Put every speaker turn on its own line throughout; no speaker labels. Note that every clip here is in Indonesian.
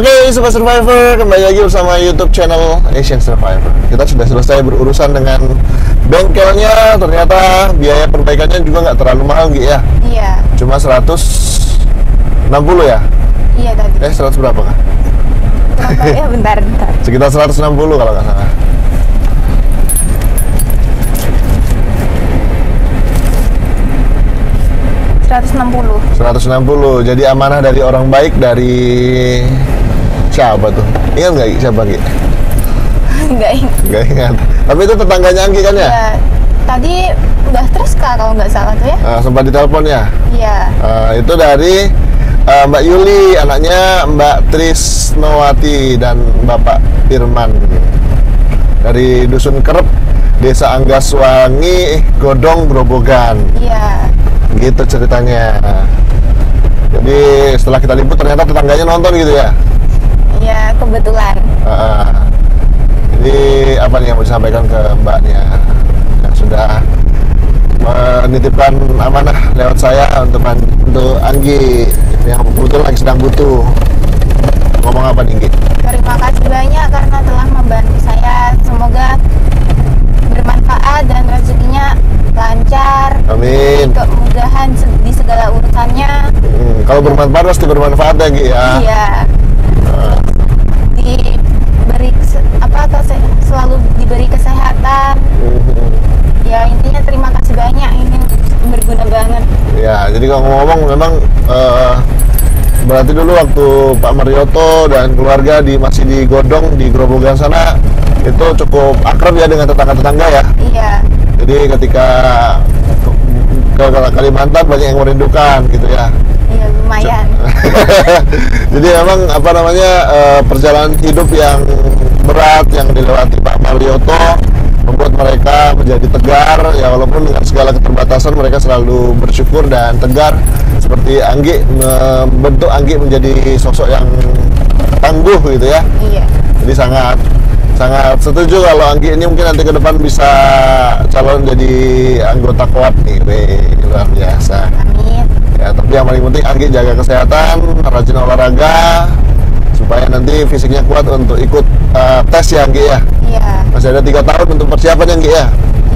Oke, Sobat Survivor, kembali lagi bersama YouTube channel Asian Survivor. Kita sudah selesai berurusan dengan bengkelnya. Ternyata biaya perbaikannya juga nggak terlalu mahal, gitu ya.
Iya,
Cuma 160 ya?
iya tadi.
Eh, 100 berapa kah?
Berapa? ya bentar, bentar.
Sekitar 160 kalau nggak salah.
Seratus enam puluh.
160. Jadi amanah dari orang baik dari siapa tuh? Ingat nggak siapa Gi?
Enggak ingat.
Nggak ingat. Tapi itu tetangganya Anggi kan ya?
Ya, tadi udah terus kak kalau nggak salah tuh ya.
Ah, sempat ditelepon ya?
Iya.
Ah, itu dari ah, Mbak Yuli, anaknya Mbak Trisnowati dan Bapak Firman dari Dusun Kerep, Desa Anggaswangi, Godong, Grobogan.
Iya.
Gitu ceritanya. Jadi setelah kita liput ternyata tetangganya nonton gitu ya.
Iya, kebetulan.
Ah, jadi apa nih yang mau disampaikan ke mbaknya yang sudah menitipkan amanah lewat saya untuk untuk Anggi yang kebetulan lagi sedang butuh ngomong apa nih Anggi?
Terima kasih banyak karena telah membantu saya. Semoga bermanfaat dan rezekinya lancar.
Amin.
Kemudahan di segala urusannya.
Hmm, kalau bermanfaat pasti bermanfaat ya Anggi ya.
Iya. Diberi apa kese- selalu diberi kesehatan.
Hmm,
Ya intinya terima kasih banyak ini berguna banget.
Ya, jadi kalau ngomong memang eh, berarti dulu waktu Pak Marioto dan keluarga di masih di Godong di Grobogan sana itu cukup akrab ya dengan tetangga-tetangga ya.
Iya.
Jadi ketika ke, ke Kalimantan banyak yang merindukan gitu ya.
Iya lumayan.
Jadi memang apa namanya eh, perjalanan hidup yang berat yang dilewati Pak Marioto membuat mereka menjadi tegar ya walaupun dengan segala keterbatasan mereka selalu bersyukur dan tegar seperti Anggi membentuk Anggi menjadi sosok yang tangguh gitu ya.
Iya.
Jadi sangat sangat setuju kalau Anggi ini mungkin nanti ke depan bisa calon jadi anggota koap nih, Weh, luar biasa.
Amin.
Ya, tapi yang paling penting Anggi jaga kesehatan, rajin olahraga supaya nanti fisiknya kuat untuk ikut uh, tes ya Anggi ya.
Iya.
Masih ada tiga tahun untuk persiapan ya Anggi ya.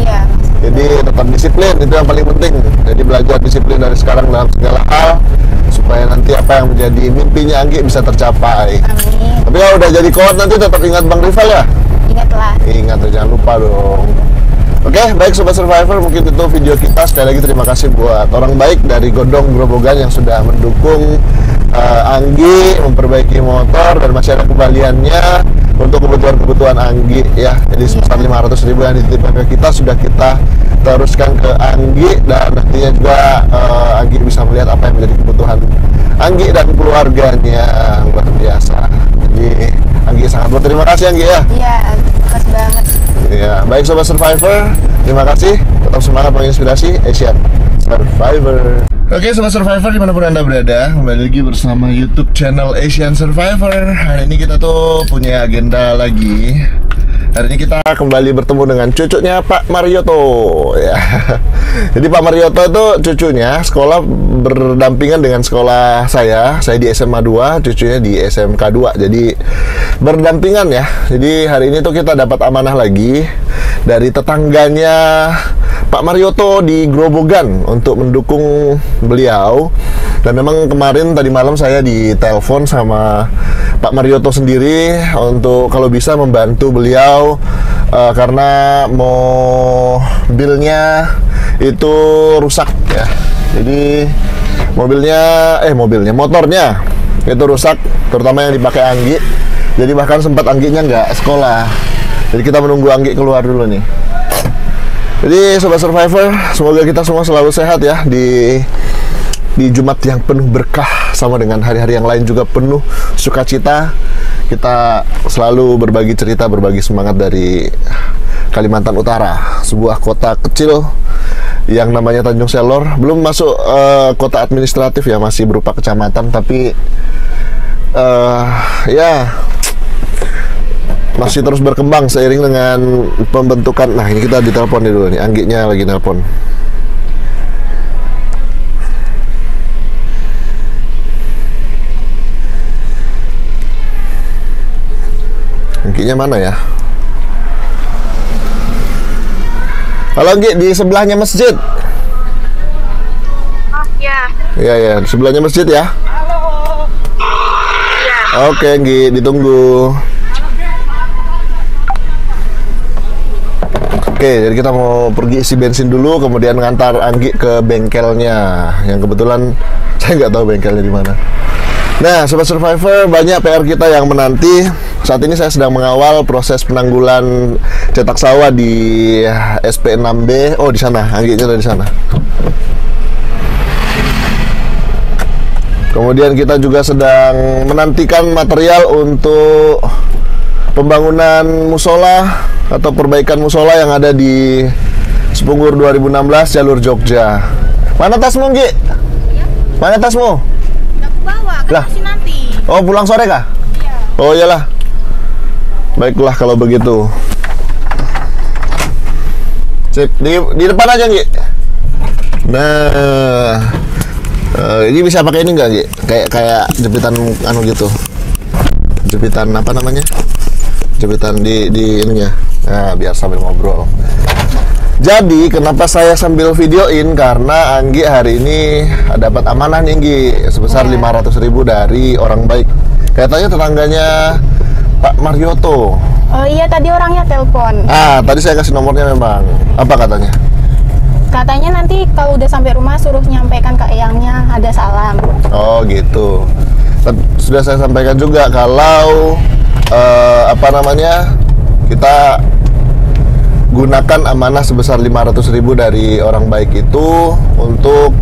Iya.
Jadi tetap disiplin itu yang paling penting. Jadi belajar disiplin dari sekarang dalam segala hal supaya nanti apa yang menjadi mimpinya Anggi bisa tercapai.
Amin.
Tapi kalau udah jadi kawan nanti tetap ingat Bang Rival ya.
Ingatlah.
Ingat jangan lupa dong. Oke, baik Sobat Survivor, mungkin itu video kita. Sekali lagi terima kasih buat orang baik dari Godong Grobogan yang sudah mendukung eh, Anggi memperbaiki motor dan masih ada kembaliannya untuk kebutuhan-kebutuhan Anggi ya. Jadi sebesar 500 ribu yang dititipkan ke kita sudah kita teruskan ke Anggi dan nantinya juga eh, Anggi bisa melihat apa yang menjadi kebutuhan Anggi dan keluarganya luar biasa. Jadi Anggi sangat berterima kasih Anggi ya.
Iya. Makasih banget.
Ya, baik sobat survivor, terima kasih. Tetap semangat menginspirasi Asian Survivor. Oke sobat survivor di mana pun anda berada, kembali lagi bersama YouTube channel Asian Survivor. Hari ini kita tuh punya agenda lagi. Hari ini kita kembali bertemu dengan cucunya Pak Marioto. Ya. Jadi Pak Marioto itu cucunya sekolah berdampingan dengan sekolah saya. Saya di SMA 2, cucunya di SMK 2. Jadi berdampingan ya. Jadi hari ini tuh kita dapat amanah lagi dari tetangganya Pak Marioto di Grobogan untuk mendukung beliau. Dan memang kemarin tadi malam saya ditelepon sama Pak Marioto sendiri untuk kalau bisa membantu beliau eh, karena mobilnya itu rusak ya. Jadi mobilnya eh mobilnya motornya itu rusak terutama yang dipakai Anggi. Jadi bahkan sempat Angginya nggak sekolah. Jadi kita menunggu Anggi keluar dulu nih. Jadi sobat survivor, semoga kita semua selalu sehat ya di di Jumat yang penuh berkah sama dengan hari-hari yang lain juga penuh sukacita. Kita selalu berbagi cerita, berbagi semangat dari Kalimantan Utara, sebuah kota kecil yang namanya Tanjung Selor, belum masuk eh, kota administratif ya, masih berupa kecamatan tapi eh, ya masih terus berkembang seiring dengan pembentukan. Nah, ini kita ditelepon dulu nih. Angginya lagi nelpon. Angginya mana ya? Halo Anggi, di sebelahnya masjid.
Oh ya,
Iya ya, di sebelahnya masjid ya.
ya.
Oke, Anggi, ditunggu. Oke, jadi kita mau pergi isi bensin dulu, kemudian ngantar Anggi ke bengkelnya. Yang kebetulan saya nggak tahu bengkelnya di mana. Nah, Sobat Survivor, banyak PR kita yang menanti. Saat ini saya sedang mengawal proses penanggulan cetak sawah di SP6B. Oh, di sana, Angginya ada di sana. Kemudian kita juga sedang menantikan material untuk pembangunan musola atau perbaikan musola yang ada di Sepunggur 2016 jalur Jogja. Mana tasmu, Gi? Mana tasmu? Lah.
masih nanti.
Oh, pulang sore kah?
Iya.
Oh, iyalah. Baiklah kalau begitu. Sip, di, di depan aja, Gi. Nah, eh, ini bisa pakai ini nggak, Gi? Kayak kayak jepitan anu gitu. Jepitan apa namanya? Jepitan di di ininya. Nah, biar sambil ngobrol. Jadi, kenapa saya sambil videoin? Karena Anggi hari ini dapat amanah nih, Anggi, sebesar 500.000 ribu dari orang baik. Katanya tetangganya Pak Marioto.
Oh iya tadi orangnya telepon.
Ah, tadi saya kasih nomornya memang. Apa katanya?
Katanya nanti kalau udah sampai rumah suruh nyampaikan ke eyangnya ada salam.
Oh, gitu. Sudah saya sampaikan juga kalau eh, apa namanya? Kita gunakan amanah sebesar 500.000 ribu dari orang baik itu untuk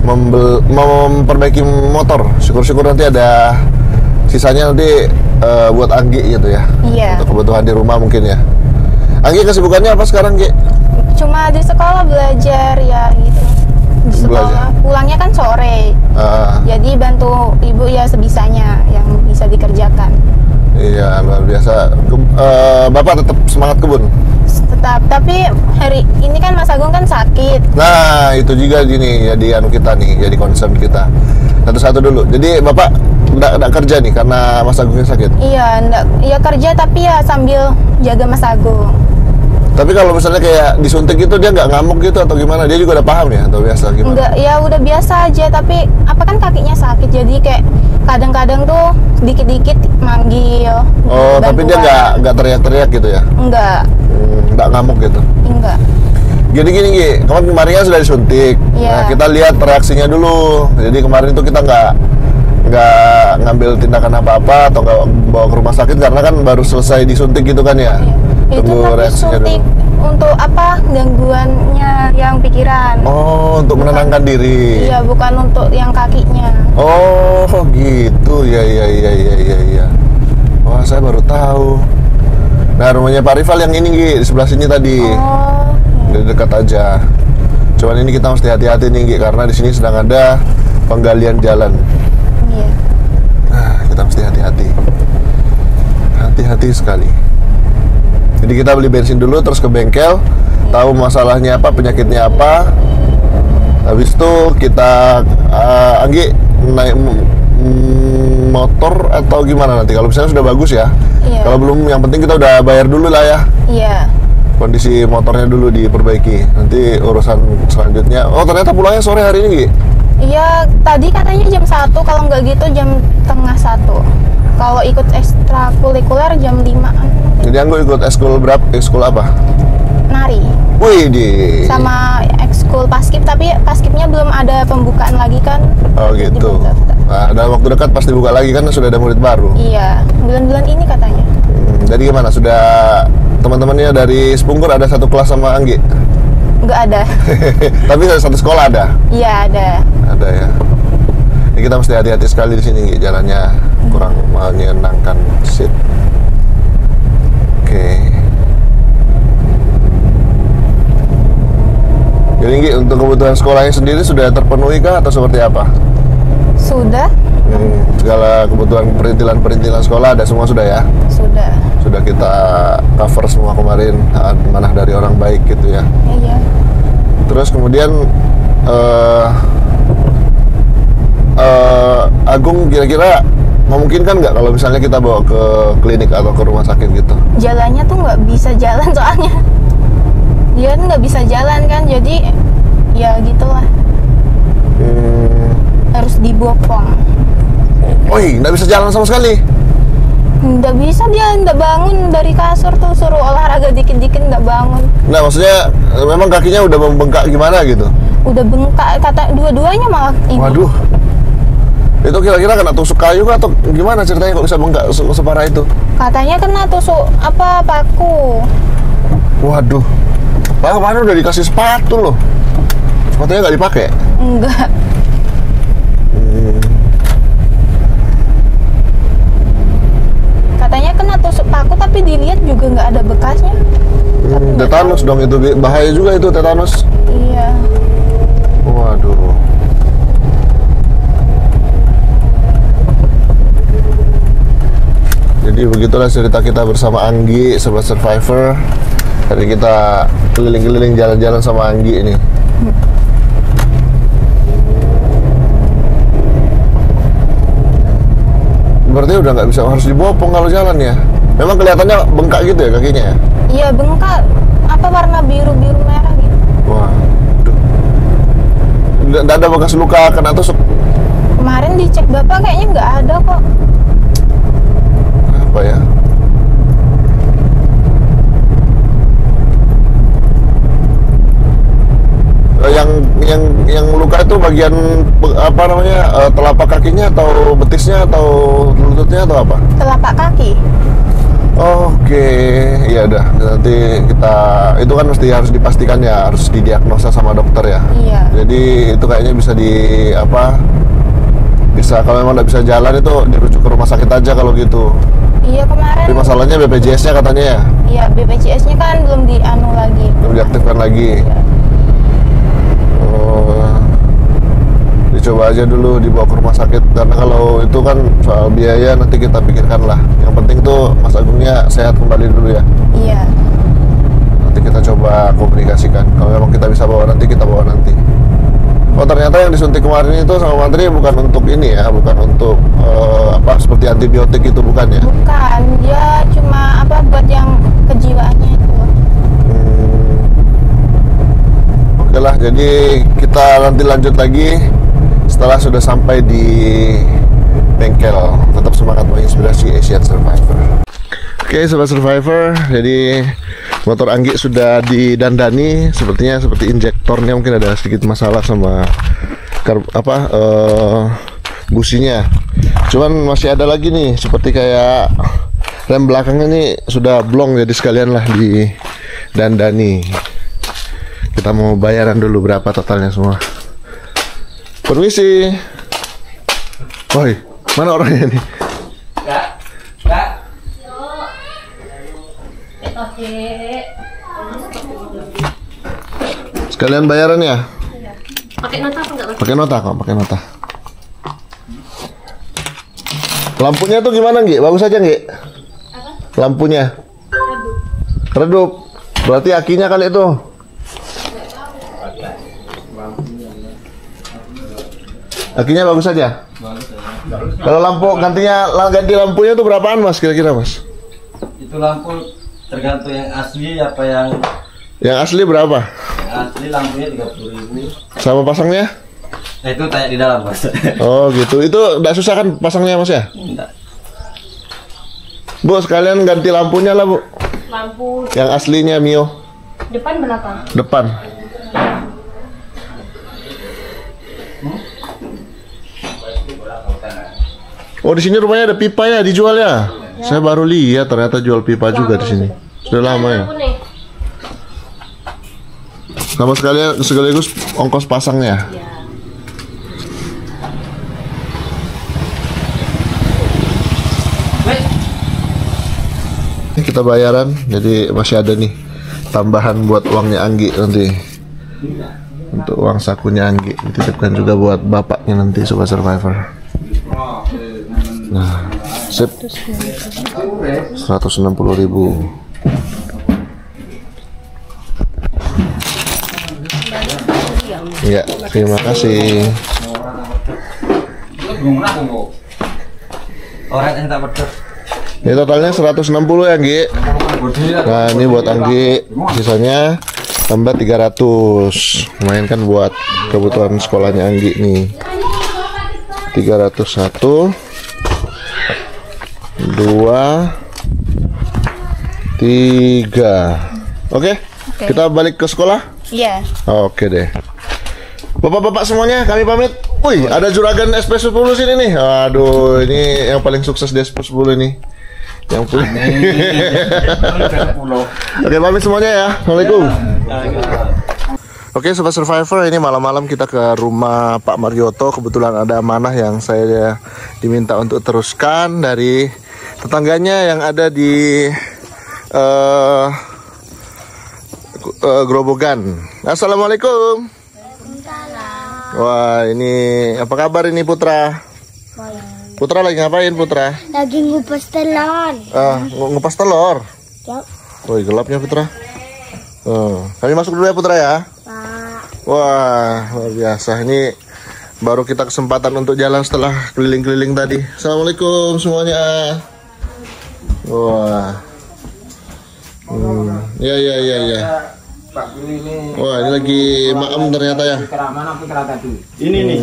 membel- memperbaiki motor. Syukur-syukur nanti ada sisanya nanti eh, buat Anggi gitu ya.
Iya.
Untuk kebutuhan di rumah mungkin ya. Anggi kesibukannya apa sekarang, Gi?
Cuma di sekolah belajar ya gitu. Di sekolah
Belajar.
pulangnya kan sore.
Ah,
Jadi bantu ibu ya sebisanya yang bisa dikerjakan.
iya, luar biasa. Ke- eh, Bapak tetap semangat kebun.
Tetap tapi hari ini kan Mas Agung kan sakit.
Nah, itu juga gini jadi anu kita nih, jadi concern kita. Satu-satu dulu. Jadi Bapak enggak kerja nih karena Mas Agungnya sakit.
Iya, enggak, ya kerja tapi ya sambil jaga Mas Agung.
Tapi kalau misalnya kayak disuntik itu dia nggak ngamuk gitu atau gimana? Dia juga udah paham ya atau biasa gimana?
Enggak, ya udah biasa aja tapi apa kan kakinya sakit jadi kayak kadang-kadang tuh dikit-dikit manggil.
Oh, tapi dia
bantuan.
nggak nggak teriak-teriak gitu ya?
enggak,
Hmm, Nggak ngamuk gitu.
enggak.
Jadi gini Gi, kemarin kemarin kan sudah disuntik.
Iya.
Nah, kita lihat reaksinya dulu. Jadi kemarin itu kita nggak nggak ngambil tindakan apa-apa atau nggak bawa ke rumah sakit karena kan baru selesai disuntik gitu kan ya.
Itu
Tunggu
tapi suntik untuk apa gangguannya yang pikiran.
Oh, untuk menenangkan diri.
Iya, bukan untuk yang kakinya.
Oh, gitu. Ya, ya, ya, ya, ya, ya. Wah, saya baru tahu. Nah, rumahnya Pak Rival yang ini, Gi, di sebelah sini tadi.
Oh,
Di dekat aja. Cuman ini kita mesti hati-hati nih, Gi, karena di sini sedang ada penggalian jalan.
iya.
Nah, kita mesti hati-hati. Hati-hati sekali. Jadi kita beli bensin dulu, terus ke bengkel, tahu masalahnya apa, penyakitnya apa. Habis itu kita, eh, Anggi, naik motor atau gimana nanti? Kalau misalnya sudah bagus ya.
Iya.
Kalau belum, yang penting kita udah bayar dulu lah ya.
Iya.
Kondisi motornya dulu diperbaiki. Nanti urusan selanjutnya. Oh ternyata pulangnya sore hari ini, Gi.
Iya, tadi katanya jam 1, kalau nggak gitu jam tengah satu. Kalau ikut ekstrakurikuler jam 5
Jadi Anggo ikut ekskul berapa? Ekskul apa?
nari
Wih di.
sama ekskul paskib tapi paskibnya belum ada pembukaan lagi kan
Oh gitu. Nah, dalam waktu dekat pasti buka lagi kan sudah ada murid baru.
iya bulan-bulan ini katanya
Hmm, jadi gimana? Sudah teman-temannya dari Sepungkur ada satu kelas sama Anggi?
nggak ada
Tapi satu sekolah ada?
iya ada
Ada ya. Ini kita mesti hati-hati sekali di sini, Gi. Jalannya kurang menyenangkan. Sit. Oke. Jadi Gi, untuk kebutuhan sekolahnya sendiri sudah terpenuhi kah atau seperti apa?
sudah
Hmm, segala kebutuhan perintilan-perintilan sekolah ada semua sudah ya?
sudah
Sudah kita cover semua kemarin mana dari orang baik gitu ya.
iya
Terus kemudian eh eh, Agung kira-kira memungkinkan nggak kalau misalnya kita bawa ke klinik atau ke rumah sakit gitu?
jalannya tuh nggak bisa jalan soalnya dia nggak bisa jalan kan jadi ya gitulah
Hmm,
harus dibopong
Woi, nggak bisa jalan sama sekali.
nggak bisa dia nggak bangun dari kasur tuh suruh olahraga dikit-dikit nggak bangun
Nah, maksudnya memang kakinya udah membengkak gimana gitu?
udah bengkak kata dua-duanya malah ini
Waduh. Itu kira-kira kena tusuk kayu atau gimana ceritanya kok bisa bengkak se- separah itu?
katanya kena tusuk apa paku
Waduh. Lah kemarin udah dikasih sepatu loh. Sepatunya nggak dipakai.
enggak katanya kena tusuk paku tapi dilihat juga nggak ada bekasnya
Hmm, tetanus dong itu bahaya juga itu tetanus.
iya
Waduh. Jadi begitulah cerita kita bersama Anggi, sobat survivor. Tadi kita keliling-keliling jalan-jalan sama Anggi ini. Berarti udah nggak bisa harus dibopong kalau jalan ya. Memang kelihatannya bengkak gitu ya kakinya ya.
iya bengkak apa warna biru biru merah gitu
Wah. Nggak ada bekas luka kena tusuk
kemarin dicek bapak kayaknya nggak ada kok
apa ya? Eh, Yang yang yang luka itu bagian apa namanya eh, telapak kakinya atau betisnya atau lututnya atau apa?
telapak kaki
Oke, ya udah nanti kita itu kan mesti harus dipastikan ya harus didiagnosa sama dokter ya.
iya
Jadi itu kayaknya bisa di apa? Bisa kalau memang nggak bisa jalan itu dirujuk ke rumah sakit aja kalau gitu.
Iya kemarin
Tapi masalahnya BPJS-nya katanya ya
iya BPJS-nya kan belum dianu lagi
belum diaktifkan lagi.
Iya.
Oh, dicoba aja dulu dibawa ke rumah sakit karena kalau itu kan soal biaya nanti kita pikirkan lah. Yang penting tuh Mas Agungnya sehat kembali dulu ya.
iya
Nanti kita coba komunikasikan. Kalau memang kita bisa bawa nanti kita bawa nanti. Oh ternyata yang disuntik kemarin itu sama Mantri bukan untuk ini ya, bukan untuk eh, apa seperti antibiotik itu bukan ya?
bukan dia cuma apa buat yang kejiwaannya itu.
Hmm. Oke lah, jadi kita nanti lanjut lagi setelah sudah sampai di bengkel. Tetap semangat menginspirasi Asian Survivor. Oke, sobat Survivor, jadi motor Anggi sudah didandani, sepertinya seperti injektornya mungkin ada sedikit masalah sama kar- apa eh, businya. Cuman masih ada lagi nih, seperti kayak rem belakangnya nih sudah blong jadi sekalian lah di dandani. Kita mau bayaran dulu berapa totalnya semua. Permisi. Woi, mana orangnya nih?
Kak, kak,
Sekalian bayaran ya?
pakai nota apa enggak?
Pakai nota kok, pakai nota. Lampunya tuh gimana, Ngi? Bagus aja, Ngi? Lampunya. Redup. Berarti akinya kali itu. Akinya bagus aja. Kalau lampu gantinya ganti lampunya tuh berapaan, Mas? Kira-kira, Mas?
itu lampu tergantung yang asli apa yang,
Yang asli berapa?
Asli lampunya tiga puluh ribu.
Sama pasangnya?
Nah itu tanya di dalam mas.
Oh, gitu. Itu nggak susah kan pasangnya, Mas ya?
Enggak.
Bu, sekalian ganti lampunya lah, Bu.
lampu
Yang aslinya Mio
depan belakang
depan. Oh, di sini rumahnya ada pipa ya dijual ya? Saya baru lihat ternyata jual pipa juga di sini. Sudah lama ya. Sama sekalian sekaligus ongkos pasangnya. Ini kita bayaran, jadi masih ada nih tambahan buat uangnya Anggi nanti. Untuk uang sakunya Anggi dititipkan juga buat bapaknya nanti sobat survivor. Nah, sip. 160.000 ribu. Ya, terima kasih. Ini totalnya 160 ya, Gi. Nah, ini buat Anggi. Sisanya tambah 300. Lumayan kan buat kebutuhan sekolahnya Anggi nih. 301 2 3 Oke, kita balik ke sekolah?
Iya.
Oke deh. Bapak-bapak semuanya, kami pamit. Wih, ada juragan SP10 sini nih. Aduh, ini yang paling sukses di SP10 ini. Yang paling. Oke, pamit semuanya ya. Assalamualaikum. Oke, Sobat Survivor, ini malam-malam kita ke rumah Pak Marioto. Kebetulan ada amanah yang saya diminta untuk teruskan dari tetangganya yang ada di eh eh, Grobogan. Assalamualaikum. Wah, ini apa kabar ini Putra? Putra lagi ngapain Putra?
Lagi ngupas telur.
Ah, ng- ngupas telur.
Yuk,
Woi, gelapnya Putra. Oh, kami masuk dulu ya Putra ya.
Pak.
Wah, luar biasa. Ini baru kita kesempatan untuk jalan setelah keliling-keliling tadi. Assalamualaikum semuanya. Wah. Hmm. Ya ya ya ya.
Pak Guru ini
Wah, ini lagi maem ternyata ya.
putra mana putra tadi?
Ini nih.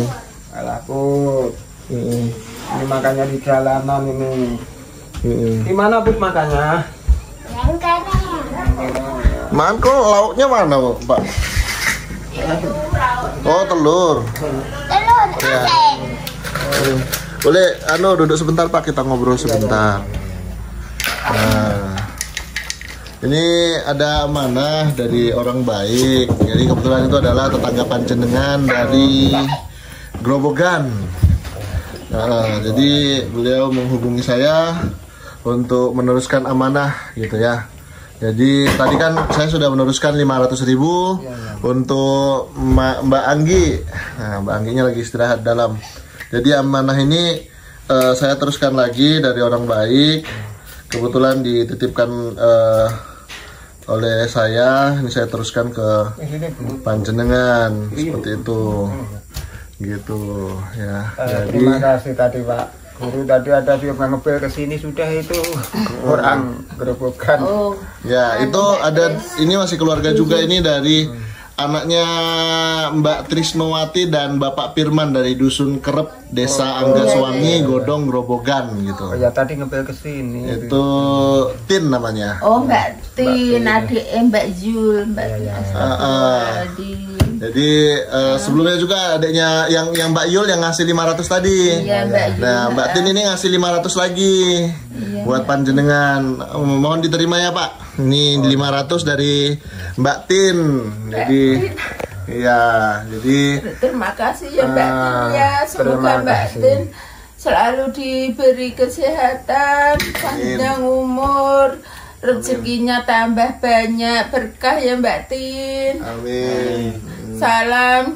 Alah Put,
Hmm.
ini makanya di jalanan ini.
Hmm.
Di mana Put makanya?
Yang kanan.
Man, kok lauknya mana, Pak? Oh, telur.
Telur
Ya.
asin.
Hmm. Boleh, anu duduk sebentar Pak, kita ngobrol sebentar. Nah, ini ada amanah dari orang baik. Jadi kebetulan itu adalah tetangga panjenengan dari Grobogan. Nah, jadi beliau menghubungi saya untuk meneruskan amanah gitu ya. Jadi tadi kan saya sudah meneruskan 500.000 ribu untuk Ma- Mbak Anggi. Nah, Mbak Angginya lagi istirahat dalam. Jadi amanah ini eh, saya teruskan lagi dari orang baik. Kebetulan dititipkan eh, oleh saya. Ini saya teruskan ke panjenengan seperti itu. Gitu ya.
Eh,
Jadi
terima kasih tadi Pak Guru tadi ada yang ngepel ke sini sudah itu orang gerobokan.
Ya, itu ada ini masih keluarga juga ini dari anaknya Mbak Trisnowati dan Bapak Firman dari dusun Kerep, Desa Anggaswangi, Godong, Grobogan
Oh
gitu.
ya tadi ngepel ke sini.
Itu Tin namanya.
Oh Mbak Tin, adik Mbak Jul, Mbak
Ah, ah.
Adi.
Jadi eh, sebelumnya juga adiknya yang yang Mbak Yul yang ngasih 500 tadi.
Iya Mbak Jul.
Nah, Mbak Tin ini ngasih 500 lagi buat panjenengan. Oh, mohon diterima ya, Pak. Ini 500 dari Mbak Tin. Jadi Iya, jadi
Terima kasih ya Mbak Tin
Ah,
ya. Semoga Mbak. Tin selalu diberi kesehatan, panjang umur, rezekinya tambah banyak, berkah ya Mbak Tin.
amin.
Salam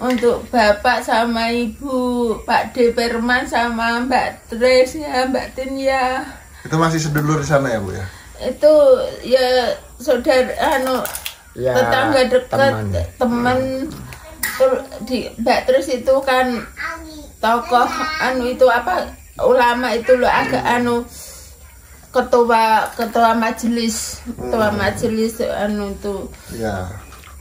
untuk Bapak sama Ibu, Pak D. Perman sama Mbak Tris ya, Mbak Tin ya.
Itu masih sedulur di sana ya, Bu ya?
Itu ya saudara anu
Ya,
tetangga dekat
teman.
di Mbak Tris itu kan tokoh anu itu apa ulama itu loh agak anu ketua ketua majelis ketua majelis anu itu
Iya.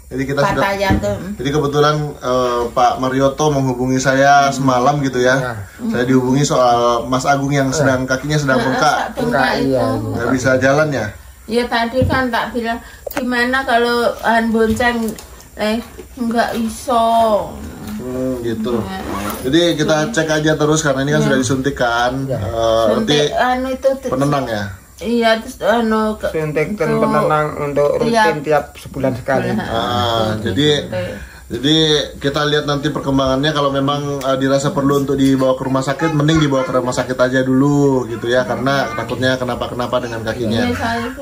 Jadi kita sudah
katanya tuh
Jadi kebetulan eh, Pak Marioto menghubungi saya semalam gitu ya. Saya dihubungi soal Mas Agung yang sedang kakinya sedang bengkak,
bengkak itu.
iya,
nggak bisa jalan ya.
ya tadi kan tak bilang gimana kalau an bonceng? Eh nggak iso
Hmm, gitu. Jadi kita cek aja terus karena ini kan sudah disuntikan. Eh, nanti
suntik anu itu
penenang ya.
Iya terus anu
Suntik dan penenang untuk rutin
Iya.
tiap sebulan sekali.
Ah, jadi jadi kita lihat nanti perkembangannya kalau memang eh, dirasa perlu untuk dibawa ke rumah sakit, mending dibawa ke rumah sakit aja dulu gitu ya karena takutnya kenapa-kenapa dengan kakinya.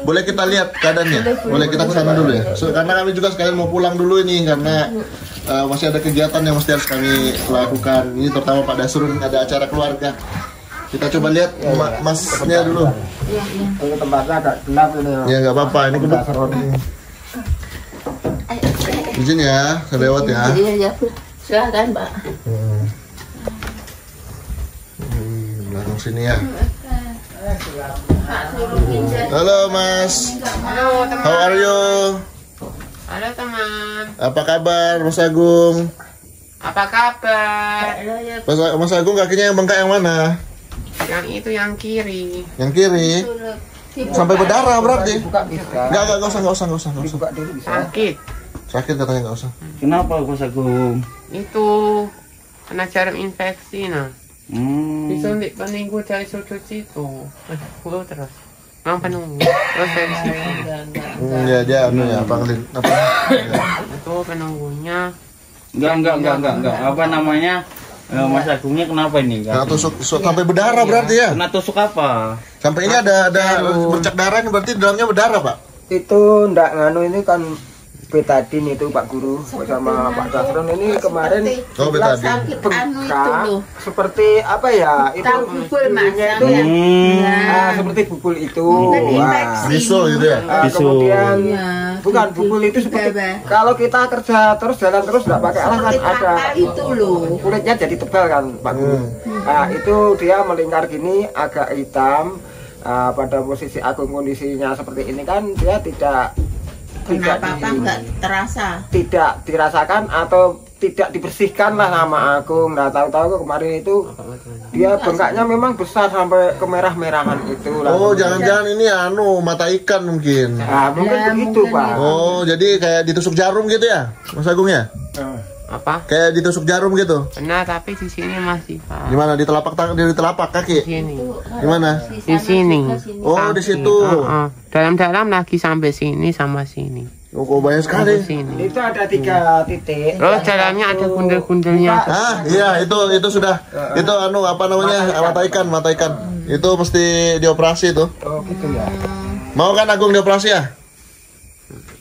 Boleh kita lihat keadaannya? Boleh kita ke sana dulu ya? So, karena kami juga sekalian mau pulang dulu ini karena uh, masih ada kegiatan yang mesti harus kami lakukan. Ini terutama Pak Dasrun ada acara keluarga. Kita coba lihat ma- masnya dulu.
Ini tempatnya agak gelap ini.
Ya nggak apa-apa. Ini kedua. Izin ya, saya lewat ya.
iya ya Bu. silakan Mbak
Hmm, belakang yang sini ya. Halo Mas.
Halo teman.
How are you?
Halo teman.
Apa kabar Mas Agung?
Apa kabar?
Mas, Mas Agung kakinya yang bengkak yang mana?
Yang itu yang kiri.
Yang kiri. Sampai berdarah berarti. Enggak, enggak, enggak usah, enggak usah, enggak usah, enggak usah.
dibuka dulu bisa
Sakit.
Sakit katanya enggak usah.
Kenapa Mas Agung?
Itu kena jarum infeksi nah.
Hmm.
Disuntik peninggu dari sudut situ. Aduh, terus. Memang penunggu. Terus dari situ.
Hmm, ya, dia anu ya, apa ngelin, apa? Ya.
Itu penunggunya.
Enggak, enggak, enggak, enggak, enggak. Apa namanya? Eh, Mas Agungnya kenapa ini?
Kena
Enggak.
tusuk, tusuk sampai berdarah berarti ya.
Kena tusuk apa?
Sampai ini ada ada bercak darah ini berarti dalamnya berdarah, Pak.
itu ndak nganu ini kan betadin itu Pak Guru bersama Pak Dasron ini kemarin
Oh, betadin.
Sakit anu
seperti apa ya itu
bubul mas.
itu
sampean.
Hmm.
ah, seperti bubul itu ah,
Bisul gitu ya.
ah, kemudian
Iya,
bukan
gitu.
bubul itu seperti
Bebe.
kalau kita kerja terus jalan terus nggak pakai alas kan
Seperti
ada
itu loh.
kulitnya jadi tebal kan Pak Guru nah itu dia melingkar gini agak hitam Ah, pada posisi agung kondisinya seperti ini kan dia tidak tidak
Kenapa apa
di-
enggak terasa?
tidak dirasakan atau tidak dibersihkan lah sama Agung. Nah tahu-tahu kemarin itu dia bengkaknya memang besar sampai kemerah-merahan itu lah.
Oh, jangan-jangan ini anu mata ikan mungkin.
Nah, mungkin begitu pak.
Oh, jadi kayak ditusuk jarum gitu ya, Mas Agung ya?
Apa?
Kayak ditusuk jarum gitu.
Benar, tapi di sini masih Pak.
Di mana? Di telapak tangan, di telapak
Di
kaki.
sini.
Di mana?
Di sini.
Oh, di situ.
Heeh. Dalam-dalam lagi sampai sini sama sini.
Oh, kok banyak
Di
sekali.
sini.
Itu ada tiga titik.
Terus dalamnya ada gundel-gundelnya.
Ah, iya itu itu sudah itu anu apa namanya mata ikan mata ikan itu mesti dioperasi itu.
Oh gitu ya.
Mau kan Agung dioperasi ya?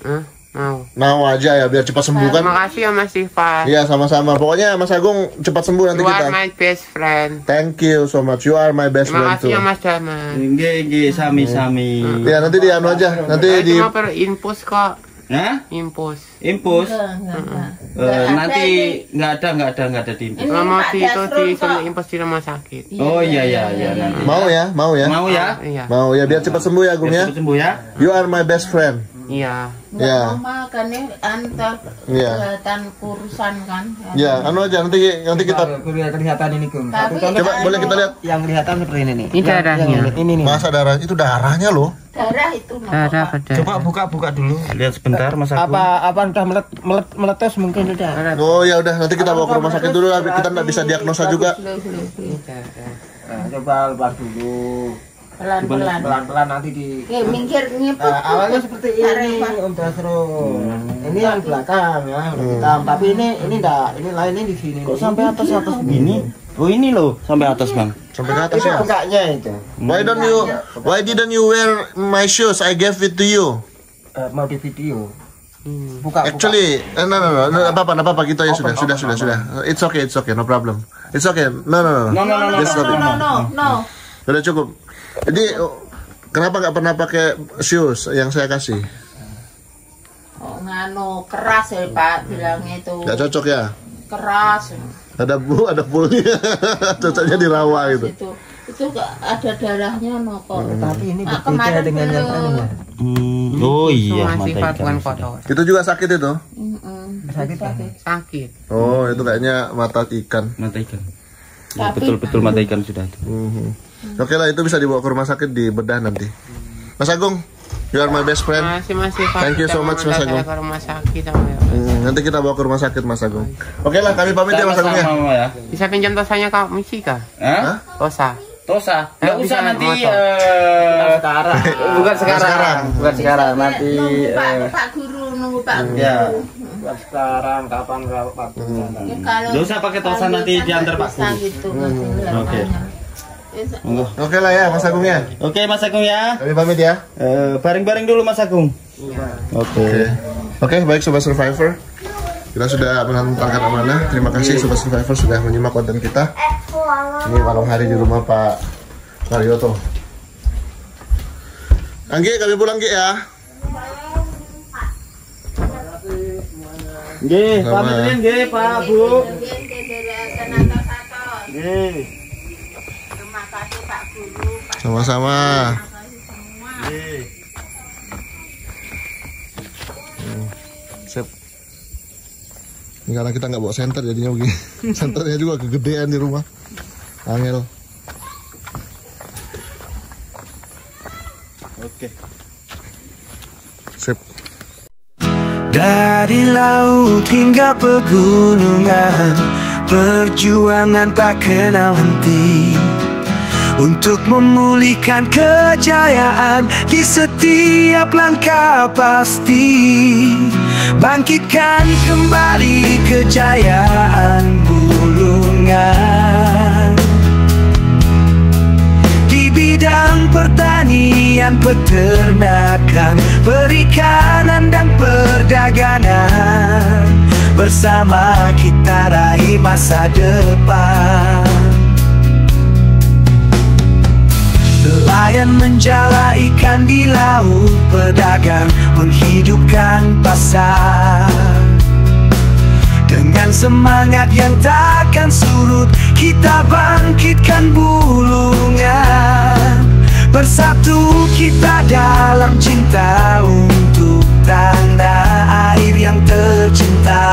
Hah? Mau.
Mau aja ya biar cepat sembuh kan?
Terima kasih ya Mas Ivan.
Iya sama-sama. Pokoknya Mas Agung cepat sembuh nanti
You are
kita.
my best friend.
Thank you so much. You are my best
Terima
friend
kasih
too.
ya Mas Daman.
Nggih, sami-sami.
Ya nanti di anu aja. Nanti
Saya
di
cuma perlu infus kok.
Hah?
Infus.
Impus? Eh, nanti nggak ada, nggak ada, nggak ada di impus.
Kalau mau di itu disuruh infus di rumah sakit.
Oh iya, iya, iya. Nanti.
mau ya, mau ya.
Mau ya?
Iya.
Mau ya biar cepat sembuh ya Agung ya.
cepet sembuh ya.
You are my best friend.
Iya.
Ya.
makan antar
Iya.
kelihatan kurusan kan.
Ya, anu aja nanti nanti kita
kelihatan ini. Satu
Tapi
coba boleh kita lihat
yang kelihatan seperti ini nih.
Ini darahnya.
Yang ini nih.
masa darah itu darahnya loh.
darah itu Darah pada.
Coba buka-buka dulu.
Lihat sebentar, Mas Agung.
Apa apa udah melet, melet, meletus mungkin udah.
Oh ya udah nanti kita bawa ke rumah sakit dulu lah kita nggak bisa diagnosa juga.
Nah, coba lepas dulu.
Pelan-pelan.
Pelan-pelan nanti di
Oke, minggir ngiput.
Nah, awalnya seperti ini Om Dasro. Ini yang belakang ya, udah hitam. Tapi ini ini enggak, ini lainnya di sini.
Kok sampai atas atas begini? Oh ini loh, sampai atas bang.
Sampai ke atas
Itu
ya.
bengkaknya itu.
Why don't you Why didn't you wear my shoes? I gave it to you.
Eh, mau di video. Buka, buka.
Actually, eh, no no no, no apa apa apa gitu ya sudah sudah sudah sudah. It's okay it's okay no problem. It's okay no no no.
No, no, no, no,
Just
no,
stop it.
No, no, no.
Udah cukup. Jadi oh, kenapa nggak pernah pakai shoes yang saya kasih?
Oh, nganu keras ya Pak bilangnya itu.
Nggak cocok ya?
Keras.
Ada bu ada pulnya. Cocoknya di rawa gitu.
Itu itu nggak ada darahnya no kok.
Tapi ini
Ah,
berbeda
kemarin
dengan yang
belum.
anu ya.
Hmm, oh iya,
Masih
ikan.
kotor.
Itu juga sakit itu.
Mm-mm.
Sakit kan?
Sakit.
Oh itu kayaknya mata ikan.
Mata ikan. Ya, betul betul mata ikan sudah ada.
Mhm. Oke lah itu bisa dibawa ke rumah sakit di bedah nanti. Mas Agung, you are my best friend.
Masih masih Pak.
Thank you so much, Mas Agung.
Ke rumah sakit sama ya.
Hmm, nanti kita bawa ke rumah sakit Mas Agung. Oke lah kami pamit ya Mas Agung ya.
Ya.
Bisa pinjam tosanya Kak Misi kah?
Hah?
Tosa.
Tosa?
Eh,
Nggak
bisa
usah nanti. eh,
Sekarang.
Bukan sekarang.
sekarang.
Bukan sekarang. Nanti.
nunggu Pak,
eh,
Pak Guru nunggu Pak Guru.
Ya.
Buat sekarang kapan waktu
Ya, kalau
Nggak usah pakai tosa,
kalau
nanti diantar Pak Guru.
gitu, Mas.
Oke. Monggo.
Oke lah ya Mas Agung ya.
Oke Mas Agung ya.
Kami pamit ya.
Eh, Baring-baring dulu Mas Agung. Oke.
Oke baik Sobat Survivor. Kita sudah menantangkan amanah. Terima kasih Sobat Survivor sudah menyimak konten kita. Ini malam hari di rumah Pak Karyoto. Anggi kami pulang Gi ya.
Nggih, pamitin nggih Pak Bu.
Nggih, nggih, dari Asan Antos Atos.
Nggih.
Terima kasih Pak
Sama-sama. Hmm, Sip. Ini karena kita nggak bawa senter jadinya begini. Senternya juga kegedean di rumah. Angel.
Oke.
Sip.
Dari laut hingga pegunungan Perjuangan tak kenal henti Untuk memulihkan kejayaan Di setiap langkah pasti. Bangkitkan kembali kejayaan bulungan. Di bidang pertanian, peternakan, perikanan dan perdagangan. Bersama kita raih masa depan Nelayan menjala ikan di laut Pedagang menghidupkan pasar. Dengan semangat yang takkan surut Kita bangkitkan bulungan. Bersatu kita dalam cinta Untuk tanah air yang tercinta.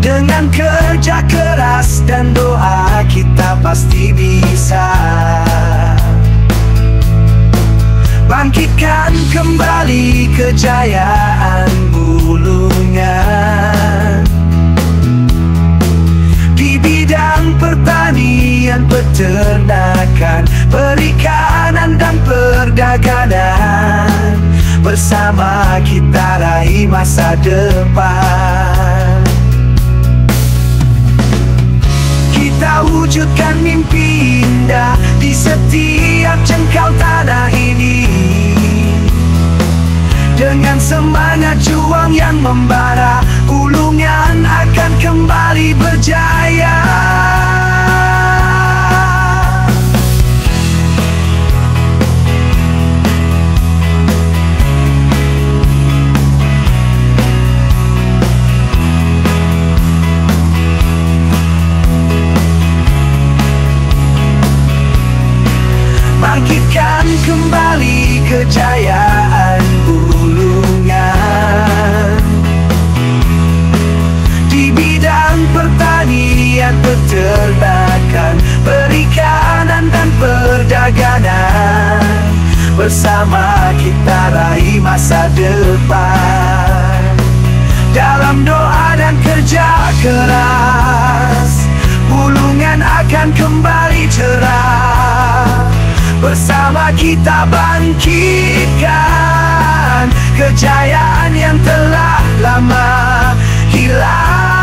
Dengan kerja keras dan doa Kita pasti bisa Bangkitkan kembali kejayaan bulungan Di bidang pertanian, peternakan, perikanan dan perdagangan. Bersama kita raih masa depan wujudkan mimpi indah di setiap jengkal tanah ini. Dengan semangat juang yang membara Ulungan akan kembali berjaya Bangkitkan kembali kejayaan bulungan Di bidang pertanian, peternakan, perikanan dan perdagangan. Bersama kita raih masa depan. Dalam doa dan kerja keras Bulungan akan kembali Bersama kita bangkitkan Kejayaan yang telah lama hilang